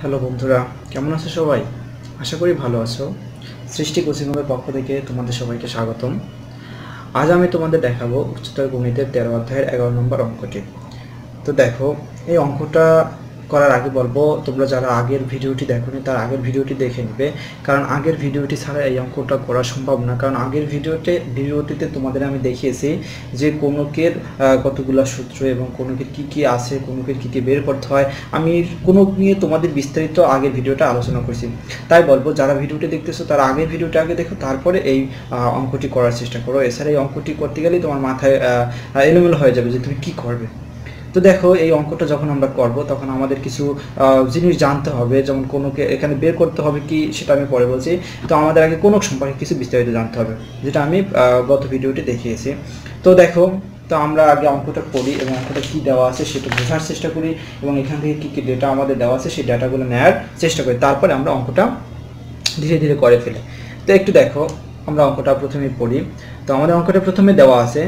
Hello বন্ধুরা, কেমন আছো সবাই? আশা করি ভালো আছো। সৃষ্টি কোচিং রুমের পক্ষ থেকে তোমাদের সবাইকে স্বাগতম। আজ আমি তোমাদের দেখাবো উচ্চতর গণিতের তেরো অধ্যায়ের এগারো নম্বর অঙ্কটি। তো দেখো, এই অঙ্কটা করার আগে বলব, তোমরা যারা আগের ভিডিওটি দেখোনি, তার আগের ভিডিওটি দেখে নেবে। কারণ আগের ভিডিওটি ছাড়া এই অঙ্কটা করা সম্ভব না। কারণ আগের ভিডিওতে, ভিডিওটিতে তোমাদের আমি দেখিয়েছি যে কোনকের কতগুলো সূত্র এবং কোনকের কি কি আছে, কোনকের কি কি বের করতে হয়। আমি কোনক নিয়ে তোমাদের বিস্তারিত আগের ভিডিওটা আলোচনা করছি। তাই বলব, যারা ভিডিওটি দেখতেছো, তারা আগের ভিডিওটা আগে দেখো, তারপরে এই অঙ্কটি করার চেষ্টা করো। এছাড়া এই অঙ্কটি করতে গেলেই তোমার মাথায় এলোমেলো হয়ে যাবে যে তুমি কি করবে। তো দেখো, এই অঙ্কটা যখন আমরা করব, তখন আমাদের কিছু জিনিস জানতে হবে। যেমন কোনোকে এখানে বের করতে হবে কি, সেটা আমি পরে বলছি। তো আমাদের আগে কোনো সম্পর্কে কিছু বিস্তারিত জানতে হবে, যেটা আমি গত ভিডিওটি দেখিয়েছি। তো দেখো, তো আমরা আগে অঙ্কটা করি এবং অঙ্কটা কী দেওয়া আছে সেটা বোঝার চেষ্টা করি এবং এখান থেকে কী কী ডেটা আমাদের দেওয়া আছে সেই ডেটাগুলো নেওয়ার চেষ্টা করি। তারপরে আমরা অঙ্কটা ধীরে ধীরে করে ফেলি। তো একটু দেখো, আমরা অঙ্কটা প্রথমে পড়ি। তো আমাদের অঙ্কটা প্রথমে দেওয়া আছে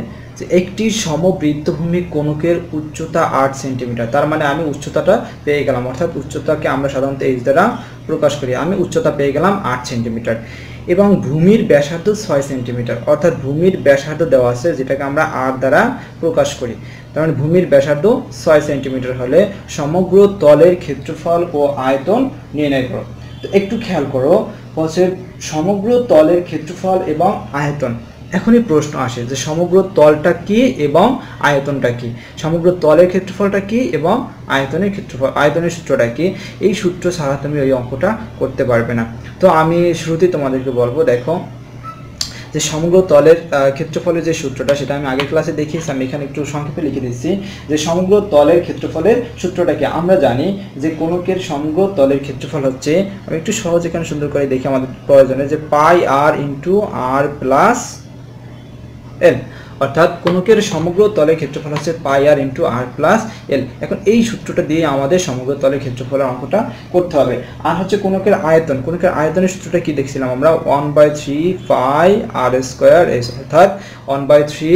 একটি সমবৃত্তভূমি কোণকের উচ্চতা আট সেন্টিমিটার। তার মানে আমি উচ্চতাটা পেয়ে গেলাম, অর্থাৎ উচ্চতাকে আমরা সাধারণত এইচ দ্বারা প্রকাশ করি। আমি উচ্চতা পেয়ে গেলাম আট সেন্টিমিটার এবং ভূমির ব্যাসার্ধ ছয় সেন্টিমিটার, অর্থাৎ ভূমির ব্যাসার্ধ দেওয়া আছে যেটাকে আমরা আর দ্বারা প্রকাশ করি। তার মানে ভূমির ব্যাসার্ধ ছয় সেন্টিমিটার হলে সমগ্র তলের ক্ষেত্রফল ও আয়তন নির্ণয় করো। তো একটু খেয়াল করো, বলছে সমগ্র তলের ক্ষেত্রফল এবং আয়তন। এখনই প্রশ্ন আসে যে সমগ্র তলটা কি এবং আয়তনটা কি? সমগ্র তলের ক্ষেত্রফলটা কি এবং আয়তনের ক্ষেত্রফল, আয়তনের সূত্রটা কি? এই সূত্র ছাড়া তুমি ওই অঙ্কটা করতে পারবে না। তো আমি শুরুতেই তোমাদেরকে বলব, দেখো, যে সমগ্র তলের ক্ষেত্রফলের যে সূত্রটা, সেটা আমি আগের ক্লাসে দেখিয়েছি, আমি এখানে একটু সংক্ষেপে লিখে দিচ্ছি, যে সমগ্র তলের ক্ষেত্রফলের সূত্রটা কি? আমরা জানি যে কোনকের সমগ্র তলের ক্ষেত্রফল হচ্ছে, আমি একটু সহজ এখানে সুন্দর করে দেখি আমাদের প্রয়োজনে, যে পাই r into r plus L অর্থাৎ কোনকের সমগ্র তলের ক্ষেত্রফল হচ্ছে পাই r into r plus L এখন এই সূত্রটা দিয়ে আমাদের সমগ্র তলের ক্ষেত্রফলের অঙ্কটা করতে হবে। আর হচ্ছে কোনকের আয়তন। কোনকের আয়তনের সূত্রটা কি দেখছিলাম আমরা? One by three pi r square S অর্থাৎ ওয়ান বাই থ্রি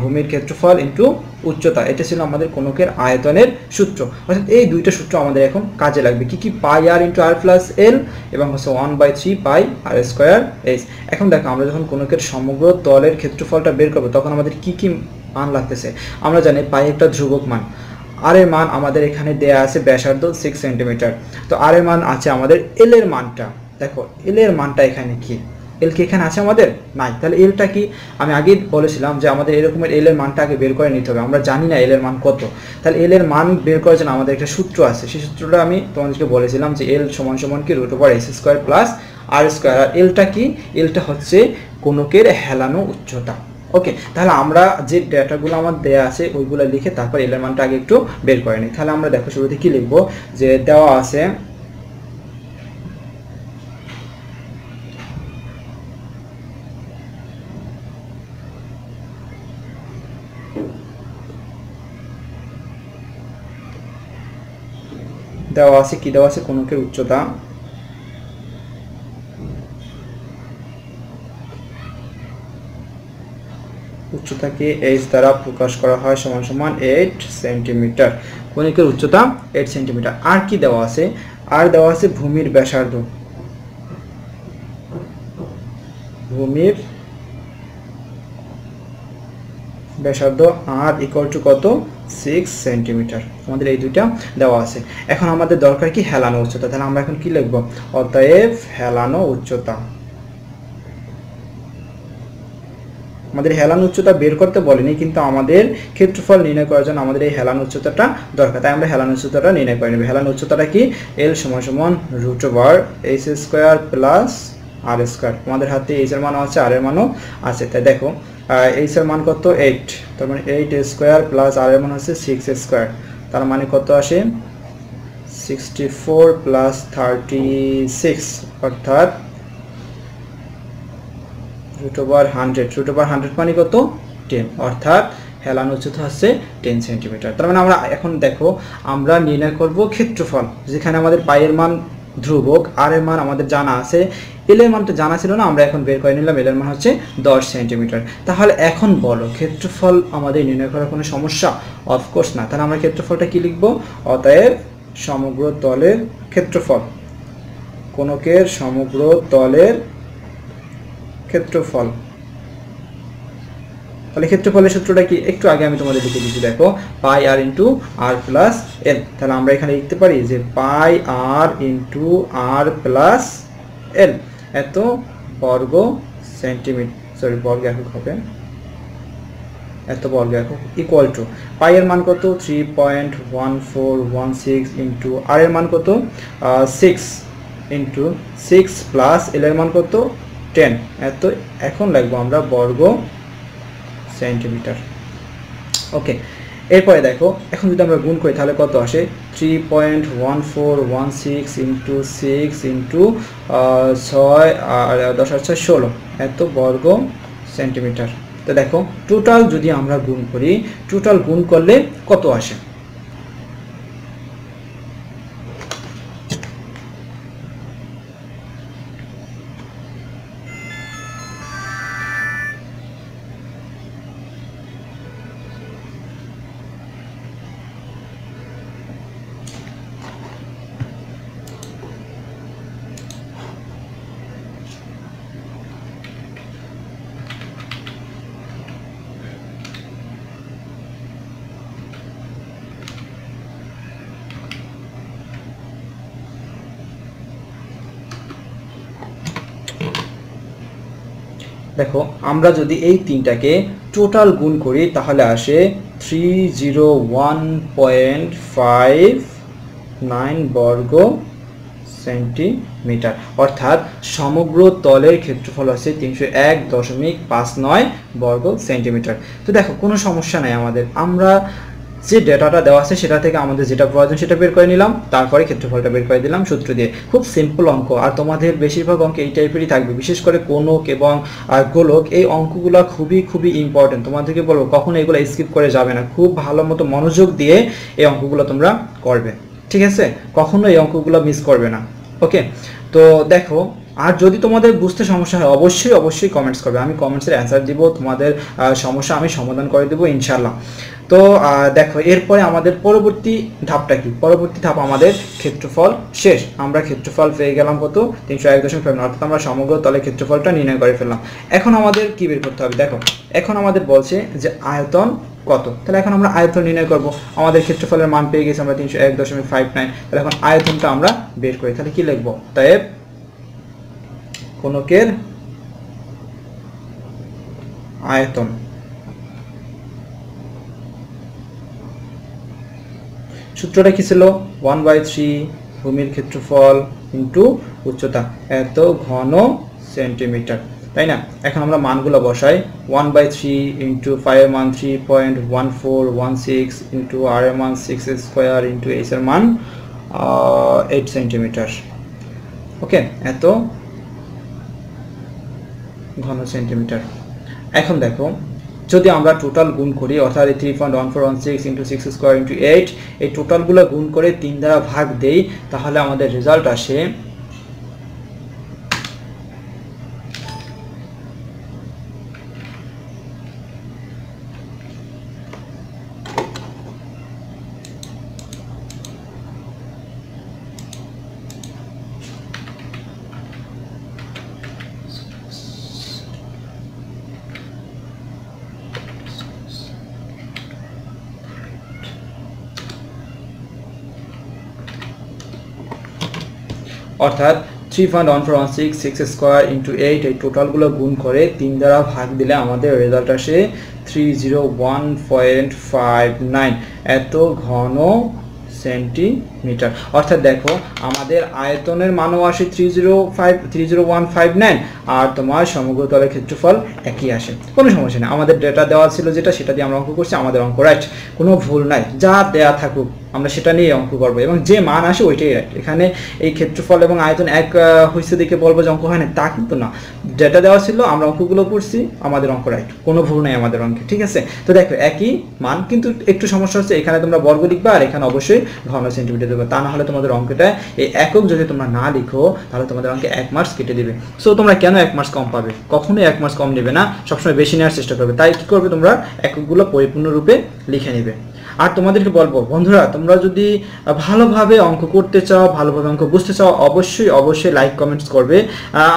ভূমির ক্ষেত্রফল ইন্টু উচ্চতা, এটা ছিল আমাদের কোনকের আয়তনের সূত্র। অর্থাৎ এই দুইটা সূত্র আমাদের এখন কাজে লাগবে। কি কি পাই r into r plus L এবং হচ্ছে one by three pi r square H এখন দেখো, আমরা যখন কোনকের সমগ্র তলের ক্ষেত্রফলটা বের করব, তখন আমাদের কি কি মান লাগতেছে? আমরা জানি পাই একটা ধ্রুবক মান। আর এর মান আমাদের এখানে দেয়া আছে ব্যাসার্ধ সিক্স সেন্টিমিটার তো আর এর মান আছে আমাদের এল এর মানটা। দেখো এল এর মানটা এখানে কি? এল কি এখানে আছে আমাদের? নাই। তাহলে এলটা কি? আমি আগেই বলেছিলাম যে আমাদের এরকমের এল এর মানটা আগে বের করে নিতে হবে। আমরা জানি না এল এর মান কত। তাহলে এল এর মান বের করার জন্য আমাদের একটা সূত্র আছে। সেই সূত্রটা আমি তোমাদেরকে বলেছিলাম যে এল সমান সমান কি? Root over S square plus r square আর এলটা কি? এলটা হচ্ছে কোনকের হেলানো উচ্চতা। ওকে তাহলে আমরা যে ডেটাগুলো আমার দেয়া আছে, ওইগুলো লিখে তারপর এলের মানটা আগে একটু বের করে নিই। তাহলে আমরা দেখো শুরুতে কি লিখব? যে দেওয়া আছে দেওয়া আছে কি দেওয়া আছে কোনকের উচ্চতা? উচ্চতাকে এইচ দ্বারা প্রকাশ করা হয় সমান সমান এইট সেন্টিমিটার কণিকের উচ্চতা এইট সেন্টিমিটার আর কি দেওয়া আছে আর দেওয়া আছে ভূমির ব্যাসার্ধ। ভূমির ব্যাসার্ধ আর ইকুয়াল টু কত? সিক্স সেন্টিমিটার আমাদের এই দুইটা দেওয়া আছে। এখন আমাদের দরকার কি হেলানো উচ্চতা? তাহলে আমরা এখন কি লিখব? অতএব হেলানো উচ্চতা। আমাদের হেলান উচ্চতা বের করতে বলেনি, কিন্তু আমাদের ক্ষেত্রফল নির্ণয় করার জন্য আমাদের এই হেলান উচ্চতাটা দরকার। তাই আমরা হেলান উচ্চতাটা নির্ণয় করে নেব। হেলান উচ্চতাটা কি? এল সমান সমান root over H square plus r square আমাদের হাতে এইচ এর মানও আছে আর এর মানও আছে। তাই দেখো এইচ এর মান কত? এইট তার মানে এইট স্কোয়ার প্লাস আর এর মান হচ্ছে সিক্স স্কোয়ার তার মানে কত আসে? Sixty four plus thirty six অর্থাৎ root over hundred root over hundred মানে কত? টেন অর্থাৎ হেলান উচ্চতা হচ্ছে টেন সেন্টিমিটার তার মানে আমরা এখন দেখো, আমরা নির্ণয় করব ক্ষেত্রফল, যেখানে আমাদের পায়ের মান ধ্রুবক আর এর মান আমাদের জানা আছে। এল এর তো জানা ছিল না, আমরা এখন বের করে নিলাম। এল এর মান হচ্ছে দশ সেন্টিমিটার। তাহলে এখন বলো, ক্ষেত্রফল আমাদের নির্ণয় করার কোনো সমস্যা? অফকোর্স না। তাহলে আমরা ক্ষেত্রফলটা কি লিখব? অতএব সমগ্র তলের ক্ষেত্রফল। কোনকের সমগ্র তলের ক্ষেত্রফল। তাহলে ক্ষেত্রফলের সূত্রটা কি? একটু আগে আমি তোমাদের লিখে দিচ্ছি দেখো, pi r into r plus L তাহলে আমরা এখানে লিখতে পারি যে পাই r into r plus L এত বর্গ সেন্টিমিটার সরি বর্গ একক হবে। এত বর্গ একক ইকুয়াল টু পাই এর মান কত? Three point one four one six into r এর মান কত? Six into six plus L এর মান কত? টেন এত এখন লাগবো আমরা বর্গ সেন্টিমিটার। ওকে, এরপরে দেখো, এখন যদি আমরা গুণ করি, তাহলে কত আসে? Three point one four one six into six into ছয়, আর দশ আর ছয় ষোলো। এত বর্গ সেন্টিমিটার। তো দেখো টোটাল যদি আমরা গুণ করি টোটাল গুণ করলে কত আসে? দেখো, আমরা যদি এই তিনটাকে টোটাল গুণ করি, তাহলে আসে three zero one point five nine বর্গ সেন্টিমিটার অর্থাৎ সমগ্র তলের ক্ষেত্রফল আছে তিনশো এক দশমিক পাঁচ নয় বর্গ সেন্টিমিটার তো দেখো, কোনো সমস্যা নাই আমাদের। আমরা যে ডেটাটা দেওয়া আছে সেটা থেকে আমাদের যেটা প্রয়োজন সেটা বের করে নিলাম, তারপরে ক্ষেত্রফলটা বের করে দিলাম সূত্র দিয়ে। খুব সিম্পল অঙ্ক। আর তোমাদের বেশিরভাগ অঙ্ক এই টাইপেরই থাকবে, বিশেষ করে কোনক এবং গোলক। এই অঙ্কগুলো খুবই খুবই ইম্পর্টেন্ট তোমাদেরকে বলব, কখনো এগুলো স্কিপ করে যাবে না। খুব ভালো মতো মনোযোগ দিয়ে এই অঙ্কগুলো তোমরা করবে। ঠিক আছে? কখনো এই অঙ্কগুলো মিস করবে না। ওকে তো দেখো আর যদি তোমাদের বুঝতে সমস্যা হয়, অবশ্যই অবশ্যই কমেন্টস করবে। আমি কমেন্টসের অ্যান্সার দিব, তোমাদের সমস্যা আমি সমাধান করে দেবো ইনশাল্লাহ তো দেখো, এরপরে আমাদের পরবর্তী ধাপটা কি? পরবর্তী ধাপ আমাদের ক্ষেত্রফল শেষ। আমরা ক্ষেত্রফল পেয়ে গেলাম কত? তিনশো এক দশমিক ফাইভ অর্থাৎ আমরা সমগ্র তলে ক্ষেত্রফলটা নির্ণয় করে ফেললাম। এখন আমাদের কী বের করতে হবে? দেখো, এখন আমাদের বলছে যে আয়তন কত? তাহলে এখন আমরা আয়তন নির্ণয় করব। আমাদের ক্ষেত্রফলের মান পেয়ে গেছি আমরা তিনশো এক দশমিক ফাইভ নাইন তাহলে এখন আয়তনটা আমরা বের করি। তাহলে কি লিখব? তাই কোনকের? আয়তন। সূত্রটা কি ছিল? ওয়ান বাই থ্রি ভূমির ক্ষেত্রফল ইন্টু উচ্চতা। এত ঘন সেন্টিমিটার তাই না? এখন আমরা মানগুলো বসাই। One by three into five মান three point one four one six into r এর মান সিক্স স্কোয়ার ইন্টু এইচ এর মান এইট সেন্টিমিটার ওকে এত ঘন সেন্টিমিটার এখন দেখো, যদি আমরা টোটাল গুণ করি, অর্থাৎ এই three point one four one six into six square into eight এই টোটালগুলো গুণ করে তিন দ্বারা ভাগ দেই, তাহলে আমাদের রেজাল্ট আসে অর্থাৎ three point one four one six six square into eight এই টোটালগুলো গুণ করে তিন দ্বারা ভাগ দিলে আমাদের রেজাল্ট আসে three zero one point five nine এত ঘন সেন্টিমিটার অর্থাৎ দেখো, আমাদের আয়তনের মানও আসে three zero five three zero one five nine আর তোমার সমগ্র তলের ক্ষেত্রফল একই আসে। কোনো সমস্যা নেই। আমাদের ডেটা দেওয়া ছিল যেটা, সেটা দিয়ে আমরা অঙ্ক করছি, আমাদের অঙ্ক রাইট কোনো ভুল নাই। যা দেয়া থাকুক। আমরা সেটা নিয়ে অঙ্ক করব। এবং যে মান আসে ওইটাই এখানে এই ক্ষেত্রফল এবং আয়তন এক হয়েছে দেখে বলব যে অঙ্ক হয় না তা কিন্তু না। ডেটা দেওয়া ছিল, আমরা অঙ্কগুলো করছি, আমাদের অঙ্ক রাইট কোনো ভুল নেই আমাদের অঙ্কে, ঠিক আছে? তো দেখো, একই মান, কিন্তু একটু সমস্যা হচ্ছে, এখানে তোমরা বর্গ লিখবা আর এখানে অবশ্যই ঘন সেন্টিমিটার দেবে। তা না হলে তোমাদের অঙ্কটা এই একক যদি তোমরা না লিখো, তাহলে তোমাদের অঙ্কে এক মার্কস কেটে দিবে। সো তোমরা কেন এক মার্কস কম পাবে? কখনোই এক মার্কস কম নেবে না, সবসময় বেশি নেওয়ার চেষ্টা করবে। তাই কি করবে তোমরা? এককগুলো পরিপূর্ণরূপে লিখে নেবে। আর তোমাদেরকে বলব, বন্ধুরা, তোমরা যদি ভালোভাবে অঙ্ক করতে চাও, ভালোভাবে অঙ্ক বুঝতে চাও, অবশ্যই অবশ্যই লাইক কমেন্টস করবে।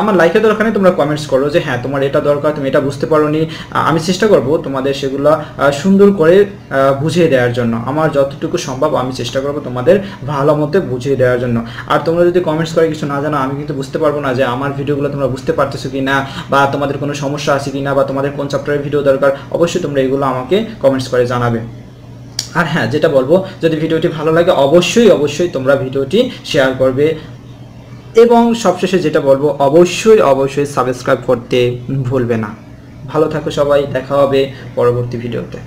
আমার লাইকের দরকার নেই, তোমরা কমেন্টস করো যে হ্যাঁ তোমার এটা দরকার, তুমি এটা বুঝতে পারো নি আমি চেষ্টা করব তোমাদের সেগুলো সুন্দর করে বুঝিয়ে দেওয়ার জন্য। আমার যতটুকু সম্ভব আমি চেষ্টা করব তোমাদের ভালো মতো বুঝিয়ে দেওয়ার জন্য। আর তোমরা যদি কমেন্টস করে কিছু না জানো, আমি কিন্তু বুঝতে পারব না যে, আমার ভিডিওগুলো তোমরা বুঝতে পারতেছো কি না বা তোমাদের কোনো সমস্যা আছে কি না বা তোমাদের কোন চ্যাপ্টারের ভিডিও দরকার, অবশ্যই তোমরা এগুলো আমাকে কমেন্টস করে জানাবে। আর হ্যাঁ যেটা বলব, যদি ভিডিওটি ভালো লাগে, অবশ্যই অবশ্যই তোমরা ভিডিওটি শেয়ার করবে। এবং সবশেষে যেটা বলব, অবশ্যই অবশ্যই সাবস্ক্রাইব করতে ভুলবে না। ভালো থাকো সবাই, দেখা হবে পরবর্তী ভিডিওতে।